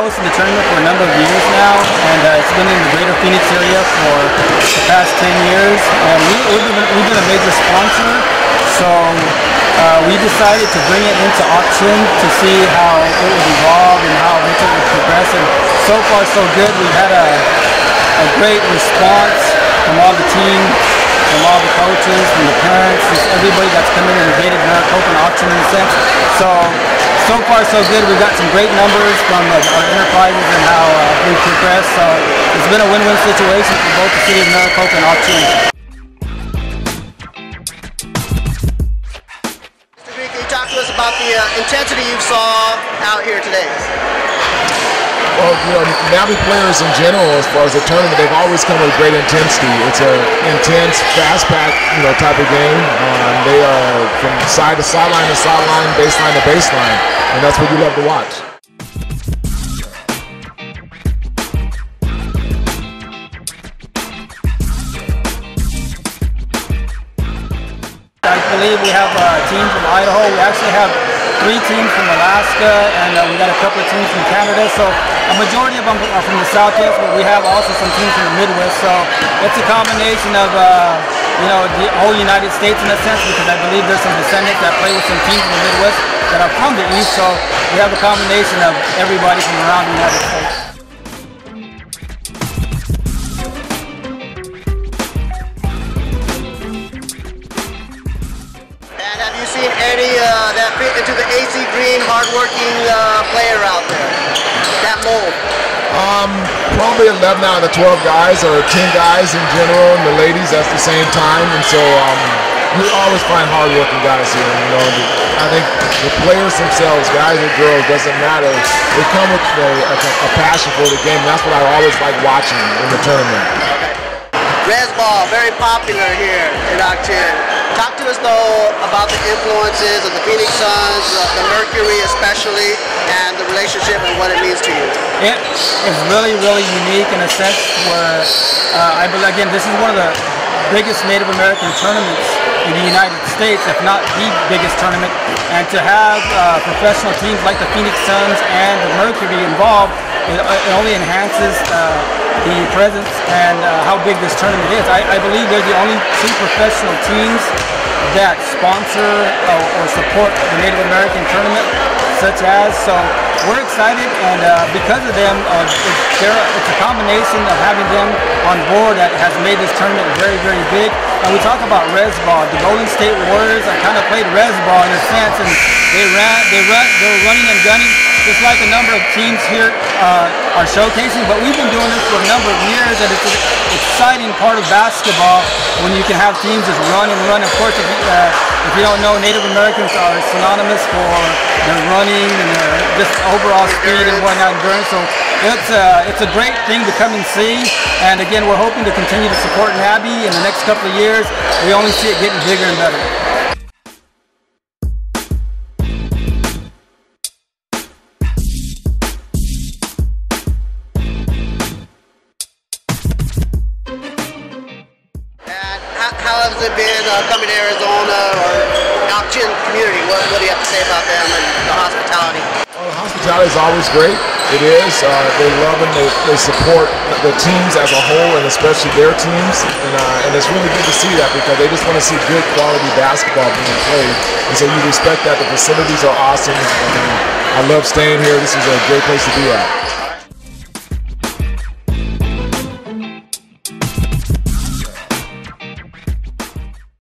hosting the tournament for a number of years now and uh it's been in the greater Phoenix area for the past 10 years, and we, we've, been, a major sponsor. So uh, we decided to bring it into Ak-Chin to see how it would evolve and how it would progress. And so far, so good. We've had a, a great response from all the team, from all the coaches, from the parents, just everybody that's come in and invaded Maricopa Ak-Chin in a sense. So so far so good. We've got some great numbers from uh, our enterprises and how uh, we've progressed. So it's been a win-win situation for both the city of Maricopa and our team. Mr. Green, can you talk to us about the uh, intensity you saw out here today? Well, you know, NABI players in general, as far as the tournament, they've always come with great intensity. It's a intense, fast-packed, you know, type of game. Um, they are from side to sideline to sideline, baseline to baseline, and that's what you love to watch. I believe we have a team from Idaho. We actually have three teams from Alaska, and uh, we got a couple of teams from Canada. So a majority of them are from the Southwest, but we have also some teams from the Midwest. So it's a combination of uh, you know the whole United States in a sense, because I believe there's some descendants that play with some teams in the Midwest that are from the East. So we have a combination of everybody from around the United States. Into the AC Green hardworking uh, player out there? That mold. Um, probably 11 out of the 12 guys, or 10 guys in general, and the ladies at the same time. And so um, you always find hardworking guys here. You know, I think the players themselves, guys or girls, doesn't matter. They come with a, a, a passion for the game. And that's what I always like watching in the tournament. Res ball, very popular here in Ak-Chin. Talk to us though about the influences of the Phoenix Suns, the Mercury especially, and the relationship and what it means to you. It is really, really unique in a sense where uh, I believe, again, this is one of the biggest Native American tournaments in the United States, if not the biggest tournament. And to have uh, professional teams like the Phoenix Suns and the Mercury involved, it, it only enhances uh, the presence and uh, how big this tournament is. I, I believe they're the only two professional teams that sponsor uh, or support the Native American tournament, such as. So we're excited, and uh, because of them, uh, it's, it's a combination of having them on board that has made this tournament very, very big. And we talk about res ball. The Golden State Warriors I kind of played res ball in a sense, and they ran, they run, they were running and gunning just like a number of teams here uh, are showcasing. But we've been doing this for a number of years, and it's an exciting part of basketball when you can have teams just run and run. Of course, if you, uh, if you don't know, Native Americans are synonymous for their running and their just overall speed and whatnot, endurance. So it's a, it's a great thing to come and see. And again, we're hoping to continue to support NABI in the next couple of years. We only see it getting bigger and better. How, has it been uh, coming to Arizona or Ak-Chin community? What, what do you have to say about them and the hospitality? Well, the hospitality is always great. It is. Uh, they love and they, they support the teams as a whole and especially their teams. And, uh, and it's really good to see that because they just want to see good quality basketball being played. And so you respect that. The facilities are awesome. And I love staying here. This is a great place to be at.